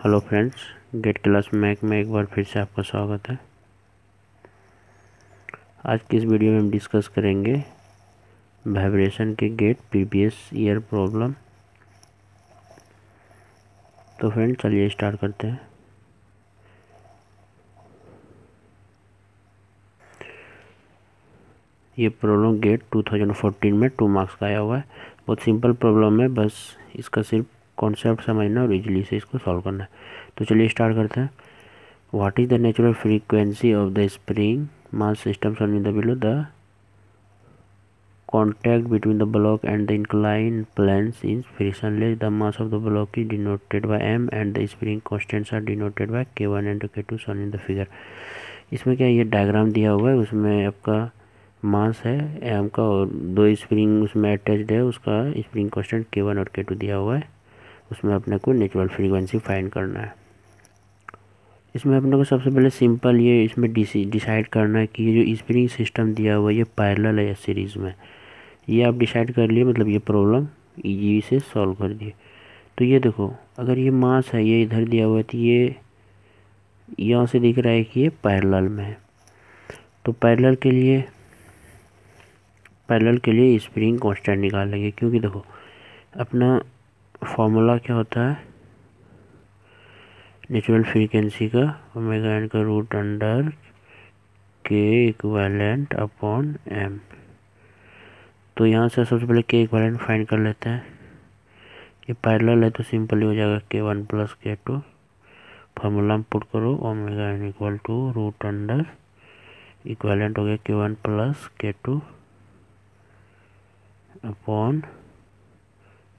Hello friends GATE class मैक में एक बार फिर से आपका स्वागत है। आज की इस वीडियो में हम डिस्कस करेंगे वाइब्रेशन के गेट प्रीवियस ईयर प्रॉब्लम तो फ्रेंड चलिए स्टार्ट करते हैं। ये प्रॉब्लम गेट 2014 में टू मार्क्स का आया हुआ है। बहुत सिंपल प्रॉब्लम है, बस इसका सिर्फ़ कॉन्सेप्ट समझना और इजीली से इसको सॉल्व करना है। तो चलिए स्टार्ट करते हैं। What is the natural frequency of the spring mass system in the below the contact between the block and the inclined planes is frictionless. The mass of the block is denoted by m and the spring constants are denoted by k1 and k2 shown in the figure. इसमें क्या ये diagram दिया हुआ है? उसमें आपका मास है M का, और दो स्प्रिंग उसमें अटैच्ड है, उसका स्प्रिंग कांस्टेंट के वन और के टू दिया हुआ है। उसमें अपने को नेचुरल फ्रीक्वेंसी फाइंड करना है। इसमें अपने को सबसे पहले सिंपल ये इसमें डिसाइड करना है कि ये जो स्प्रिंग सिस्टम दिया हुआ है, ये पैरल है या सीरीज़ में। ये आप डिसाइड कर लिए मतलब ये प्रॉब्लम ईजी से सॉल्व कर दिए। तो ये देखो, अगर ये मास है, ये इधर दिया हुआ है तो ये यहाँ से दिख रहा है कि ये पैरल में है। तो पैरल के लिए पैरल के लिए स्प्रिंग कांस्टेंट निकाल लेंगे क्योंकि देखो, अपना फॉर्मूला क्या होता है? नेचुरल फ्रीक्वेंसी का ओमेगा एन का root under K equivalent upon M तो यहाँ से सबसे पहले के इक्वेलेंट फाइंड कर लेते हैं। ये पैरेलल है तो सिंपली हो जाएगा K one plus K two formula में पुट करो omega N equal to root under equivalent हो गया K one plus K two upon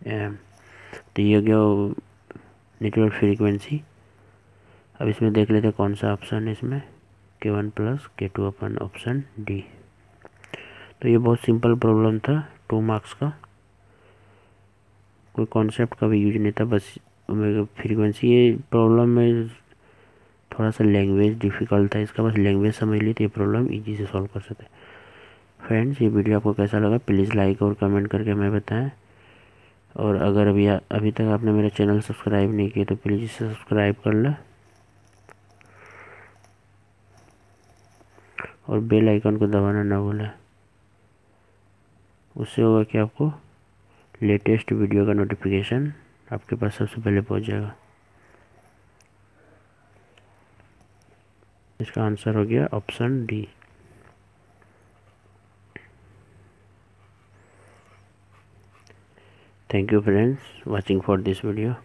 M तो ये गया नेटवर्क फ्रीक्वेंसी अब इसमें देख लेते हैं कौन सा ऑप्शन है इसमें। K one plus K two upon option D तो ये बहुत सिंपल प्रॉब्लम था टू मार्क्स का। कोई कॉन्सेप्ट का भी यूज़ नहीं था, बस फ्रीक्वेंसी ये प्रॉब्लम में थोड़ा सा लैंग्वेज डिफ़िकल्ट था, इसका बस लैंग्वेज समझ ली तो ये प्रॉब्लम इजी से सॉल्व कर सकते फ्रेंड्स ये वीडियो आपको कैसा लगा प्लीज़ लाइक और कमेंट करके हमें बताएँ। और अगर अभी अभी तक आपने मेरा चैनल सब्सक्राइब नहीं किया तो प्लीज़ इसे सब्सक्राइब कर लें। और बेल आइकन को दबाना ना भूलें। उससे होगा कि आपको लेटेस्ट वीडियो का नोटिफिकेशन आपके पास सबसे पहले पहुँच जाएगा। इसका आंसर हो गया option D. Thank you friends watching for this video